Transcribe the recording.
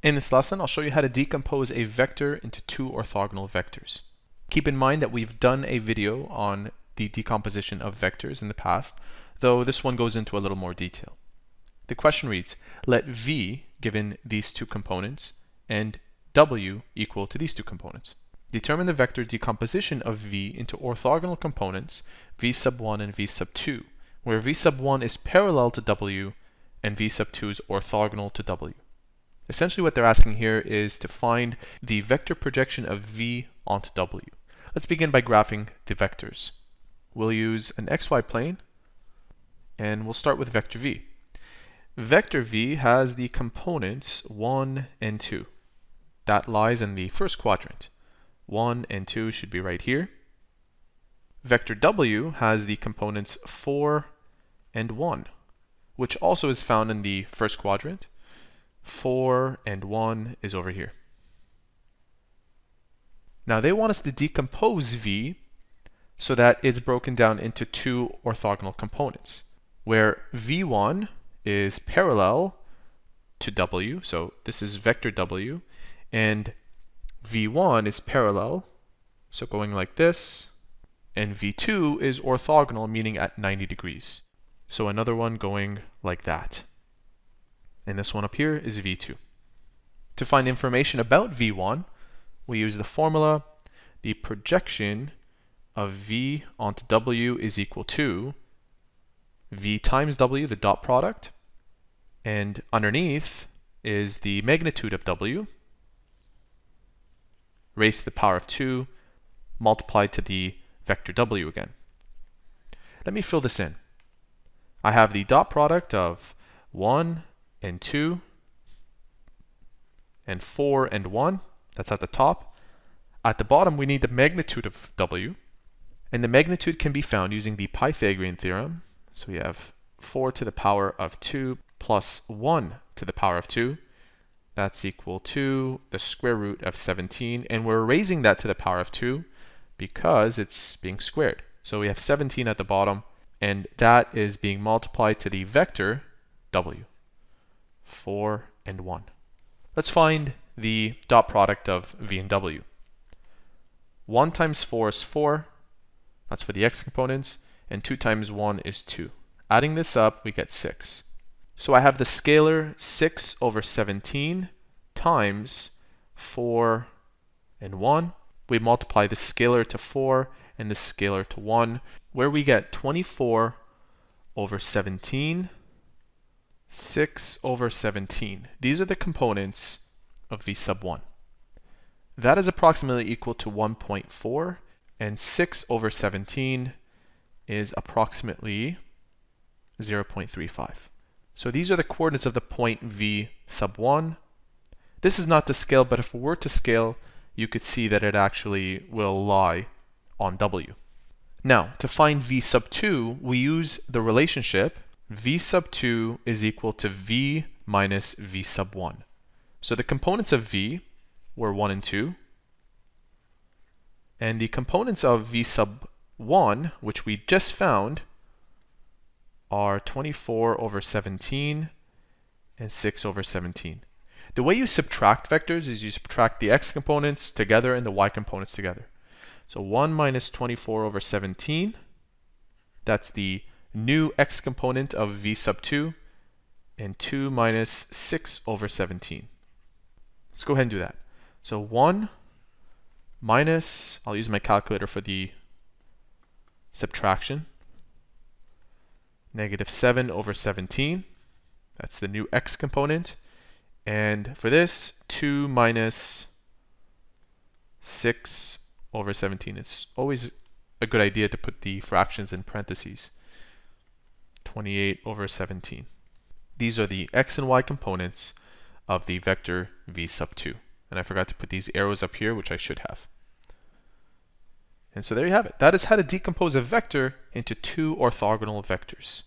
In this lesson, I'll show you how to decompose a vector into two orthogonal vectors. Keep in mind that we've done a video on the decomposition of vectors in the past, though this one goes into a little more detail. The question reads, let v, given these two components, and w equal to these two components. Determine the vector decomposition of v into orthogonal components v sub 1 and v sub 2, where v sub 1 is parallel to w and v sub 2 is orthogonal to w. Essentially what they're asking here is to find the vector projection of v onto w. Let's begin by graphing the vectors. We'll use an xy plane and we'll start with vector v. Vector v has the components 1 and 2. That lies in the first quadrant. 1 and 2 should be right here. Vector w has the components 4 and 1, which also is found in the first quadrant. 4 and 1 is over here. Now they want us to decompose v so that it's broken down into two orthogonal components, where v1 is parallel to w, so this is vector w, and v1 is parallel, so going like this, and v2 is orthogonal, meaning at 90 degrees. So another one going like that. And this one up here is v2. To find information about v1, we use the formula, the projection of v onto w is equal to v times w, the dot product, and underneath is the magnitude of w, raised to the power of 2, multiplied to the vector w again. Let me fill this in. I have the dot product of 1 and 2 and 4 and 1. That's at the top. At the bottom, we need the magnitude of w. And the magnitude can be found using the Pythagorean theorem. So we have 4 to the power of 2 plus 1 to the power of 2. That's equal to the square root of 17. And we're raising that to the power of 2 because it's being squared. So we have 17 at the bottom, and that is being multiplied to the vector w. 4, and 1. Let's find the dot product of v and w. 1 times 4 is 4. That's for the x components. And 2 times 1 is 2. Adding this up, we get 6. So I have the scalar 6 over 17 times 4 and 1. We multiply the scalar to 4 and the scalar to 1, where we get 24 over 17 6 over 17. These are the components of v sub 1. That is approximately equal to 1.4, and 6 over 17 is approximately 0.35. So these are the coordinates of the point v sub 1. This is not to scale, but if it were to scale, you could see that it actually will lie on w. Now, to find v sub 2, we use the relationship v sub 2 is equal to v minus v sub 1. So the components of v were 1 and 2. And the components of v sub 1, which we just found, are 24 over 17 and 6 over 17. The way you subtract vectors is you subtract the x components together and the y components together. So 1 minus 24 over 17, that's the new x component of v sub 2 and 2 minus 6 over 17. Let's go ahead and do that. So 1 minus, I'll use my calculator for the subtraction, negative 7 over 17. That's the new x component. And for this, 2 minus 6 over 17. It's always a good idea to put the fractions in parentheses. 28 over 17. These are the x and y components of the vector v sub 2. And I forgot to put these arrows up here, which I should have. And so there you have it. That is how to decompose a vector into two orthogonal vectors.